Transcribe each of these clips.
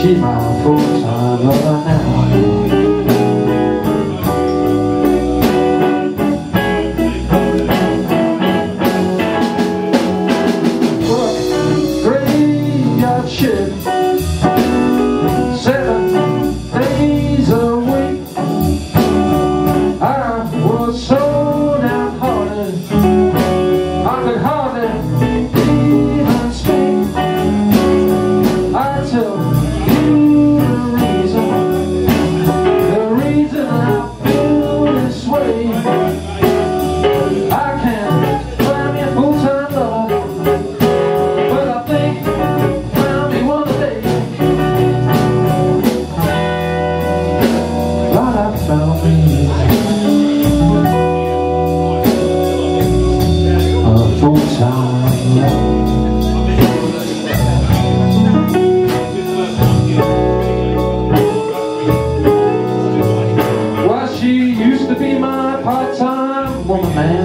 She's 我们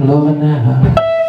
full-time lover now.